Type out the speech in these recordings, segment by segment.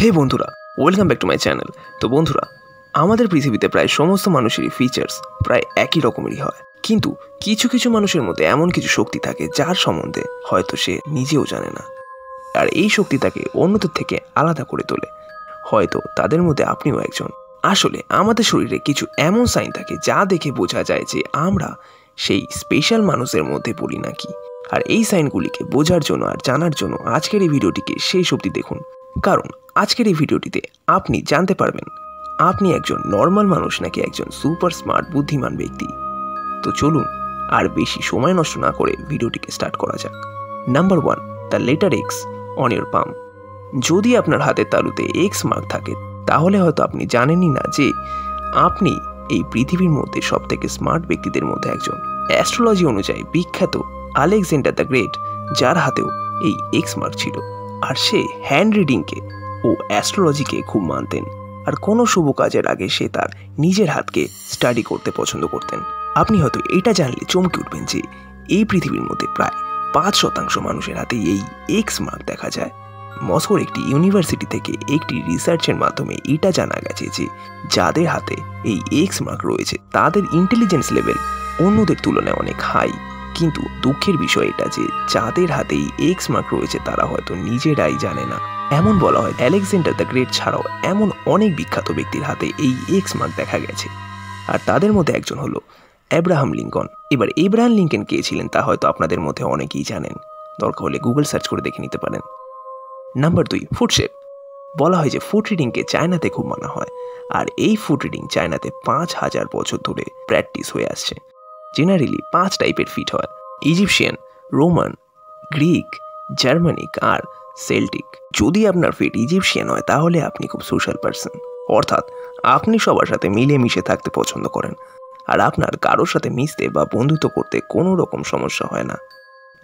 হে বন্ধুরা welcome back to my channel তো বন্ধুরা, আমাদের পৃথিবীতে প্রায় সমস্ত মানুষেরই ফিচার্স প্রায় একই রকমেরই হয়। কিন্তু কিছু কিছু মানুষের মধ্যে এমন কিছু শক্তি থাকে যার সম্বন্ধে হয়তো সে নিজেও জানে না। আর এই শক্তি তাকে অন্যদের থেকে আলাদা করে তোলে। হয়তো তাদের মধ্যে আপনিও একজন। আসলে আমাদের শরীরে কিছু এমন সাইন থাকে যা দেখে বোঝা যায় যে আমরা সেই স্পেশাল মানুষের মধ্যে পড়ি নাকি। আর এই সাইনগুলিকে বোঝার জন্য আর জানার জন্য আজকের এই ভিডিওটিকে সেই অবধি দেখুন। কারণ আজকের এই ভিডিওটিতে আপনি জানতে পারবেন, আপনি একজন নর্মাল মানুষ নাকি একজন সুপার স্মার্ট বুদ্ধিমান ব্যক্তি। তো চলুন, আর বেশি সময় নষ্ট না করে ভিডিওটিকে স্টার্ট করা যাক। Number one the letter X on your palm যদি আপনার হাতের তালুতে এক্স মার্ক থাকে, তাহলে হয়তো আপনি জানেনই না যে আপনি এই পৃথিবীর মধ্যে সব থেকে স্মার্ট ব্যক্তিদের মধ্যে একজন। অ্যাস্ট্রোলজি অনুযায়ী বিখ্যাত আলেকজান্ডার দ্য গ্রেট যার হাতেও এই এক্স মার্ক ছিল। আর সে হ্যান্ড রিডিংকে ও অ্যাস্ট্রোলজিকে খুব মানতেন। আর কোনো শুভ কাজের আগে সে তার নিজের হাতকে স্টাডি করতে পছন্দ করতেন। আপনি হয়তো এটা জানলে চমকে উঠবেন যে এই পৃথিবীর মধ্যে প্রায় পাঁচ শতাংশ মানুষের হাতে এই এক্স মার্ক দেখা যায়। মস্কোর একটি ইউনিভার্সিটি থেকে একটি রিসার্চের মাধ্যমে এটা জানা গেছে যে যাদের হাতে এই এক্স মার্ক রয়েছে, তাদের ইন্টেলিজেন্স লেভেল অন্যদের তুলনায় অনেক হাই কিন্তু দুঃখের বিষয় এটা যে যাদের হাতেই এক্স মার্ক রয়েছে তারা হয়তো নিজেরাই জানে না। এমন বলা হয় অ্যালেকজান্ডার দ্য গ্রেট ছাড়াও এমন অনেক বিখ্যাত ব্যক্তির হাতে এই এক্স মার্ক দেখা গেছে। আর তাদের মধ্যে একজন হলো অ্যাব্রাহাম লিঙ্কন এবার এব্রাহাম লিঙ্কন কে ছিলেন তা হয়তো আপনাদের মধ্যে অনেকেই জানেন। দরকার হলে গুগল সার্চ করে দেখে নিতে পারেন। নাম্বার দুই ফুডশেপ বলা হয় যে ফুড রিডিংকে চায়নাতে খুব মানা হয়। আর এই ফুড রিডিং চায়নাতে পাঁচ হাজার বছর ধরে প্র্যাকটিস হয়ে আসছে। জেনারেলি পাঁচ টাইপের ফিট হয়। ইজিপশিয়ান রোমান গ্রিক জার্মানিক আর সেল্টিক যদি আপনার ফিট ইজিপশিয়ান হয়, তাহলে আপনি খুব সোশ্যাল পারসন অর্থাৎ আপনি সবার সাথে মিলেমিশে থাকতে পছন্দ করেন। আর আপনার কারোর সাথে মিশতে বা বন্ধুত্ব করতে কোনো রকম সমস্যা হয় না।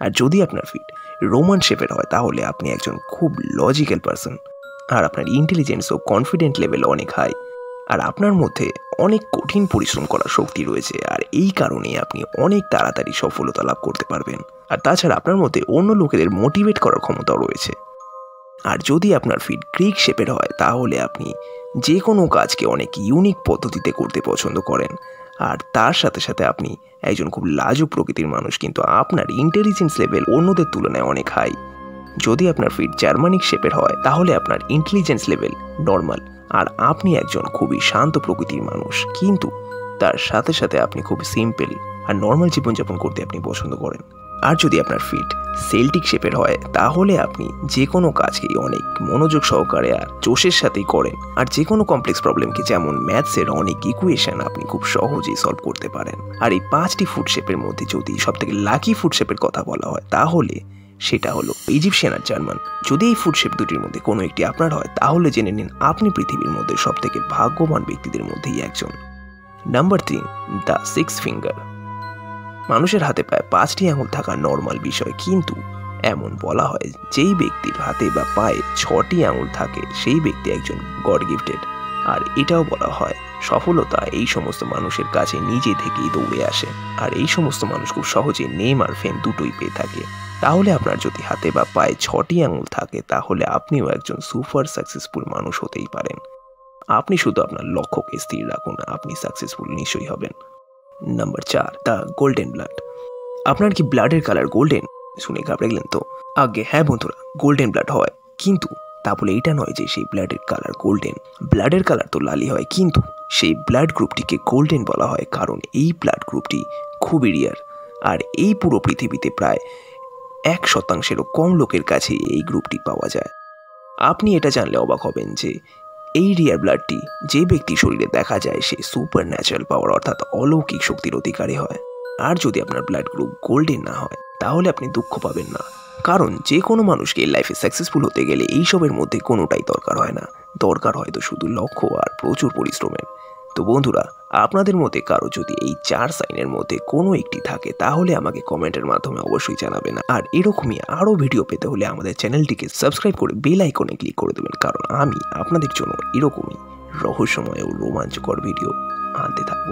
আর যদি আপনার ফিট রোমান শেপের হয়, তাহলে আপনি একজন খুব লজিক্যাল পারসন আর আপনার ইন্টেলিজেন্স ও কনফিডেন্ট লেভেল অনেক হাই আর আপনার মধ্যে অনেক কঠিন পরিশ্রম করার শক্তি রয়েছে, আর এই কারণে আপনি অনেক তাড়াতাড়ি সফলতা লাভ করতে পারবেন। আর তাছাড়া আপনার মধ্যে অন্য লোকেদের মোটিভেট করার ক্ষমতাও রয়েছে। আর যদি আপনার ফিট গ্রিক শেপের হয়, তাহলে আপনি যে কোনো কাজকে অনেক ইউনিক পদ্ধতিতে করতে পছন্দ করেন। আর তার সাথে সাথে আপনি একজন খুব লাজুক প্রকৃতির মানুষ, কিন্তু আপনার ইন্টেলিজেন্স লেভেল অন্যদের তুলনায় অনেক হাই যদি আপনার ফিট জার্মানিক শেপের হয়, তাহলে আপনার ইন্টেলিজেন্স লেভেল নর্মাল আর আপনি একজন খুবই শান্ত প্রকৃতির মানুষ, কিন্তু তার সাথে সাথে আপনি খুব সিম্পল আর নর্মাল জীবনযাপন করতে আপনি পছন্দ করেন। আর যদি আপনার ফিট সেল্টিক শেপের হয়, তাহলে আপনি যে কোনো কাজকেই অনেক মনোযোগ সহকারে আর জোশের সাথেই করেন। আর যে কোনো কমপ্লেক্স প্রবলেমকে যেমন ম্যাথসের অনেক ইকুয়েশন আপনি খুব সহজেই সলভ করতে পারেন। আর এই পাঁচটি ফুড শেপের মধ্যে যদি সবথেকে লাকি ফুড শেপের কথা বলা হয়, তাহলে সেটা হলো ইজিপশিয়ান আর জার্মান যদি এই ফুড শেপ দুটির মধ্যে কোনো একটি আপনার হয়, তাহলে জেনে নিন আপনি পৃথিবীর মধ্যে সব থেকে ভাগ্যবান ব্যক্তিদের মধ্যেই একজন। নাম্বার তিন দ্য সিক্স ফিঙ্গার মানুষের হাতে প্রায় পাঁচটি আঙুল থাকা নর্মাল বিষয়, কিন্তু এমন বলা হয় যেই ব্যক্তির হাতে বা পায়ে ছটি আঙুল থাকে, সেই ব্যক্তি একজন গড গিফটেড আর এটাও বলা হয় সফলতা এই সমস্ত মানুষের কাছে নিজে থেকেই দৌড়ে আসে। আর এই সমস্ত মানুষ খুব সহজে নেম আর ফেম দুটোই পেয়ে থাকে। তাহলে আপনার যদি হাতে বা পায়ে ছটি আঙুল থাকে, তাহলে আপনিও একজন সুপার সাকসেসফুল মানুষ হতেই পারেন। আপনি শুধু আপনার লক্ষ্যকে স্থির রাখুন, আপনি সাকসেসফুল নিশ্চয়ই হবেন। নাম্বার চার, দ্য গোল্ডেন ব্লাড। আপনার কি ব্লাডের কালার গোল্ডেন? শুনে ঘাবড়ে গেলেন তো? আগে হ্যাঁ বন্ধুরা, গোল্ডেন ব্লাড হয়। কিন্তু, তা বলে এটা নয় যে সেই ব্লাডের কালার গোল্ডেন। ব্লাডের কালার তো লালই হয়, কিন্তু সেই ব্লাড গ্রুপটিকে গোল্ডেন বলা হয়, কারণ এই ব্লাড গ্রুপটি খুবই রিয়ার আর এই পুরো পৃথিবীতে প্রায় এক শতাংশেরও কম লোকের কাছে এই গ্রুপটি পাওয়া যায়। আপনি এটা জানলে অবাক হবেন যে এই রিয়ার ব্লাডটি যে ব্যক্তি শরীরে দেখা যায়, সে সুপার ন্যাচারাল পাওয়ার অর্থাৎ অলৌকিক শক্তির অধিকারী হয়। আর যদি আপনার ব্লাড গ্রুপ গোল্ডেন না হয়, তাহলে আপনি দুঃখ পাবেন না। কারণ যে কোনো মানুষকে লাইফে সাকসেসফুল হতে গেলে এইসবের মধ্যে কোনোটাই দরকার হয় না। দরকার হয়তো শুধু লক্ষ্য আর প্রচুর পরিশ্রমের। তো বন্ধুরা, আপনাদের মধ্যে কারও যদি এই চার সাইনের মধ্যে কোনো একটি থাকে, তাহলে আমাকে কমেন্টের মাধ্যমে অবশ্যই জানাবেন। আর এরকমই আরও ভিডিও পেতে হলে আমাদের চ্যানেলটিকে সাবস্ক্রাইব করে বেল আইকনে ক্লিক করে দেবেন, কারণ আমি আপনাদের জন্য এরকমই রহস্যময় ও রোমাঞ্চকর ভিডিও আনতে থাকব।